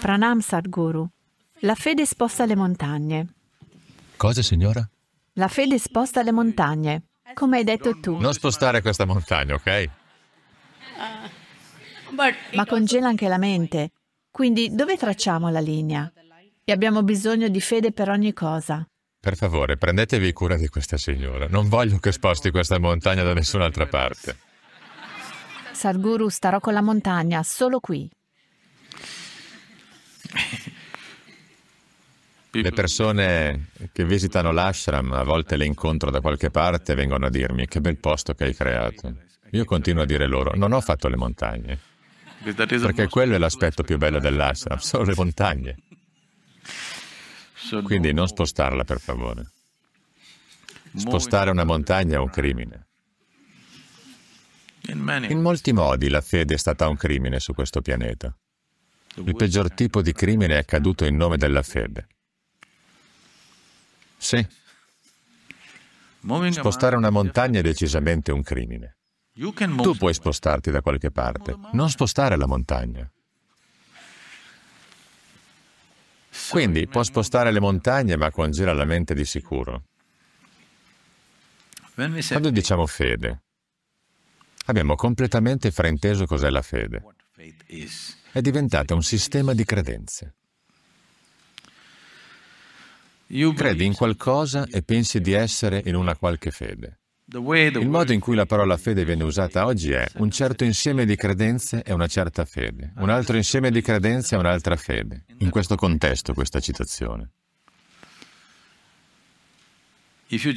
Pranam Sadhguru. La fede sposta le montagne. Cosa, signora? La fede sposta le montagne, come hai detto tu, Non spostare questa montagna, ok? ma congela anche la mente. Quindi dove tracciamo la linea? E abbiamo bisogno di fede per ogni cosa. Per favore, prendetevi cura di questa signora. Non voglio che sposti questa montagna da nessun'altra parte. Sadhguru, starò con la montagna, solo qui. Le persone che visitano l'ashram, a volte le incontro da qualche parte, vengono a dirmi che bel posto che hai creato. Io continuo a dire loro, non ho fatto le montagne, perché quello è l'aspetto più bello dell'ashram, sono le montagne. Quindi non spostarla, per favore. Spostare una montagna è un crimine. In molti modi la fede è stata un crimine su questo pianeta. Il peggior tipo di crimine è accaduto in nome della fede. Sì, spostare una montagna è decisamente un crimine. Tu puoi spostarti da qualche parte, non spostare la montagna. Quindi può spostare le montagne, ma congela la mente di sicuro. Quando diciamo fede, abbiamo completamente frainteso cos'è la fede. È diventata un sistema di credenze. Credi in qualcosa e pensi di essere in una qualche fede. Il modo in cui la parola fede viene usata oggi è un certo insieme di credenze è una certa fede, un altro insieme di credenze è un'altra fede. In questo contesto questa citazione.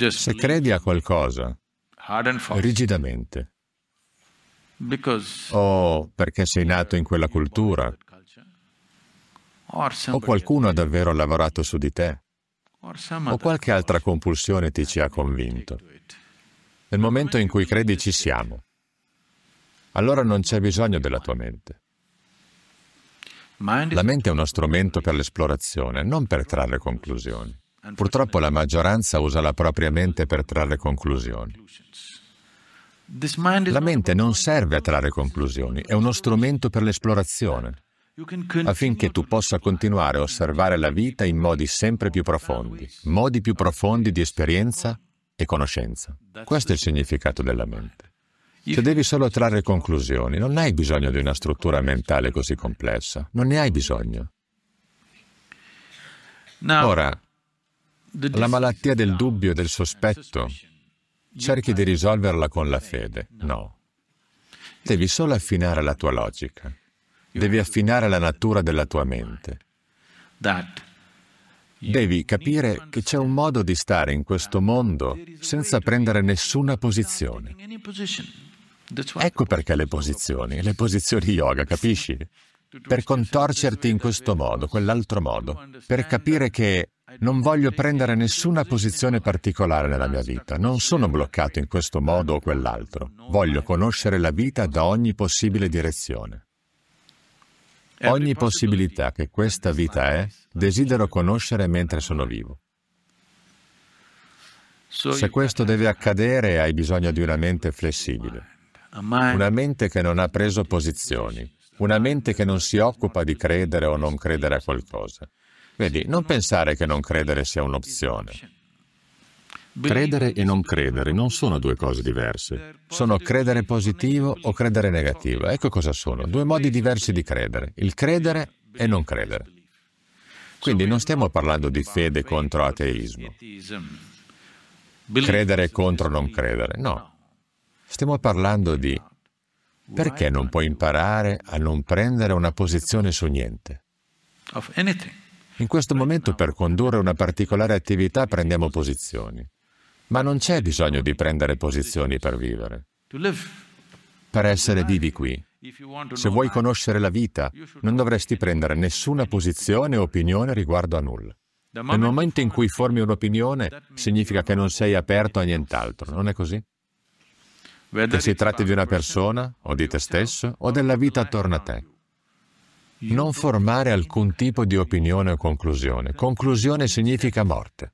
Se credi a qualcosa rigidamente, o perché sei nato in quella cultura, o qualcuno ha davvero lavorato su di te, o qualche altra compulsione ti ci ha convinto. Nel momento in cui credi ci siamo, allora non c'è bisogno della tua mente. La mente è uno strumento per l'esplorazione, non per trarre conclusioni. Purtroppo la maggioranza usa la propria mente per trarre conclusioni. La mente non serve a trarre conclusioni, è uno strumento per l'esplorazione affinché tu possa continuare a osservare la vita in modi sempre più profondi, modi più profondi di esperienza e conoscenza. Questo è il significato della mente. Se devi solo trarre conclusioni, non hai bisogno di una struttura mentale così complessa, non ne hai bisogno. Ora, la malattia del dubbio e del sospetto, cerchi di risolverla con la fede? No. Devi solo affinare la tua logica. Devi affinare la natura della tua mente. Devi capire che c'è un modo di stare in questo mondo senza prendere nessuna posizione. Ecco perché le posizioni, le posizioni yoga, capisci? Per contorcerti in questo modo, quell'altro modo, per capire che non voglio prendere nessuna posizione particolare nella mia vita, non sono bloccato in questo modo o quell'altro, voglio conoscere la vita da ogni possibile direzione. Ogni possibilità che questa vita è, desidero conoscere mentre sono vivo. Se questo deve accadere, hai bisogno di una mente flessibile, una mente che non ha preso posizioni, una mente che non si occupa di credere o non credere a qualcosa. Vedi, non pensare che non credere sia un'opzione. Credere e non credere non sono due cose diverse. Sono credere positivo o credere negativo. Ecco cosa sono. Due modi diversi di credere. Il credere e non credere. Quindi non stiamo parlando di fede contro ateismo. Credere contro non credere. No. Stiamo parlando di perché non puoi imparare a non prendere una posizione su niente. In questo momento per condurre una particolare attività prendiamo posizioni. Ma non c'è bisogno di prendere posizioni per vivere. Per essere vivi qui. Se vuoi conoscere la vita, non dovresti prendere nessuna posizione o opinione riguardo a nulla. Nel momento in cui formi un'opinione, significa che non sei aperto a nient'altro, non è così? Che si tratti di una persona, o di te stesso, o della vita attorno a te. Non formare alcun tipo di opinione o conclusione. Conclusione significa morte.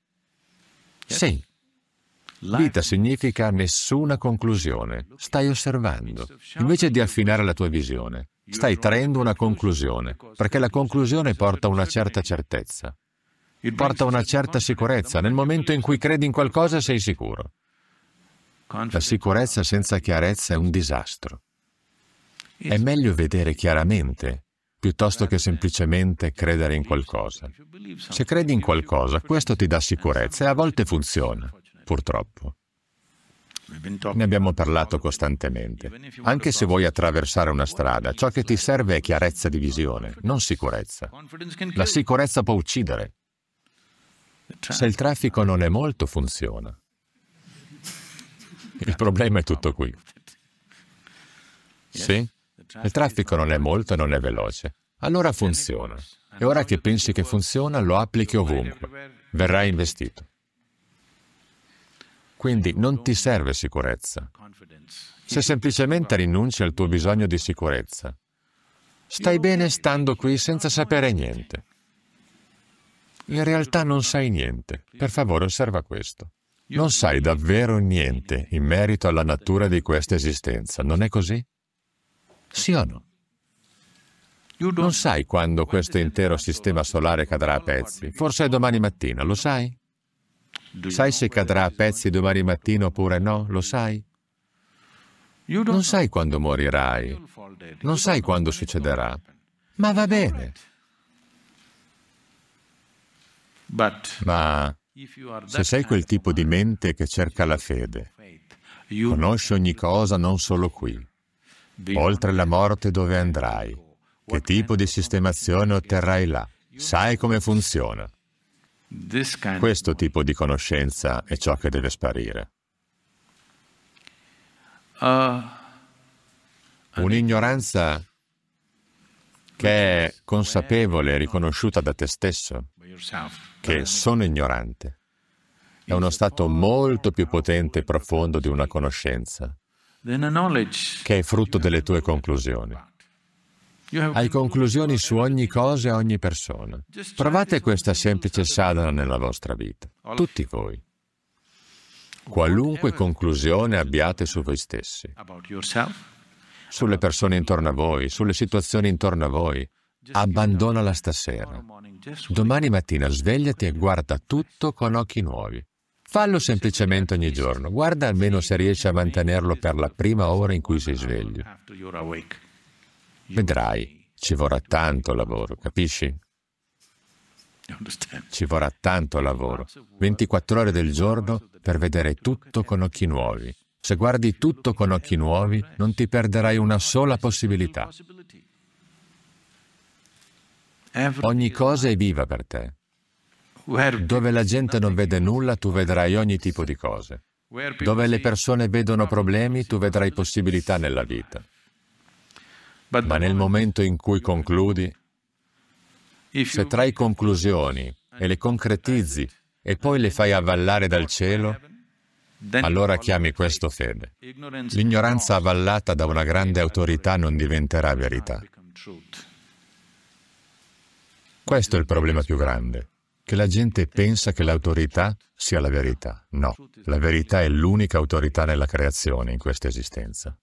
Sì, Vita significa nessuna conclusione, stai osservando. Invece di affinare la tua visione, Stai traendo una conclusione, perché la conclusione porta una certa certezza, porta una certa sicurezza. Nel momento in cui credi in qualcosa sei sicuro. La sicurezza senza chiarezza è un disastro. È meglio vedere chiaramente piuttosto che semplicemente credere in qualcosa. Se credi in qualcosa, questo ti dà sicurezza e a volte funziona, purtroppo. Ne abbiamo parlato costantemente. Anche se vuoi attraversare una strada, ciò che ti serve è chiarezza di visione, non sicurezza. La sicurezza può uccidere. Se il traffico non è molto, funziona. Il problema è tutto qui. Sì? Il traffico non è molto e non è veloce. Allora funziona. E ora che pensi che funziona, lo applichi ovunque. Verrai investito. Quindi non ti serve sicurezza. Se semplicemente rinunci al tuo bisogno di sicurezza, stai bene stando qui senza sapere niente. In realtà non sai niente. Per favore osserva questo. Non sai davvero niente in merito alla natura di questa esistenza, non è così? Sì o no? Non sai quando questo intero sistema solare cadrà a pezzi. Forse è domani mattina, lo sai? Sai se cadrà a pezzi domani mattina oppure no? Lo sai? Non sai quando morirai. Non sai quando succederà. Ma va bene. Ma se sei quel tipo di mente che cerca la fede, conosci ogni cosa non solo qui, oltre la morte dove andrai, che tipo di sistemazione otterrai là, sai come funziona. Questo tipo di conoscenza è ciò che deve sparire. Uh, Un'ignoranza che è consapevole e riconosciuta da te stesso, che sono ignorante, è uno stato molto più potente e profondo di una conoscenza, che è frutto delle tue conclusioni. Hai conclusioni su ogni cosa e ogni persona. Provate questa semplice sadhana nella vostra vita, tutti voi. Qualunque conclusione abbiate su voi stessi, sulle persone intorno a voi, sulle situazioni intorno a voi, abbandonala stasera. Domani mattina svegliati e guarda tutto con occhi nuovi. Fallo semplicemente ogni giorno, guarda almeno se riesci a mantenerlo per la prima ora in cui sei sveglio. Vedrai, ci vorrà tanto lavoro, capisci? Ci vorrà tanto lavoro, 24 ore del giorno per vedere tutto con occhi nuovi. Se guardi tutto con occhi nuovi, non ti perderai una sola possibilità. Ogni cosa è viva per te. Dove la gente non vede nulla, tu vedrai ogni tipo di cose. Dove le persone vedono problemi, tu vedrai possibilità nella vita. Ma nel momento in cui concludi, se trai conclusioni e le concretizzi e poi le fai avvallare dal cielo, allora chiami questo fede. L'ignoranza avvallata da una grande autorità non diventerà verità. Questo è il problema più grande, che la gente pensa che l'autorità sia la verità. No, la verità è l'unica autorità nella creazione in questa esistenza.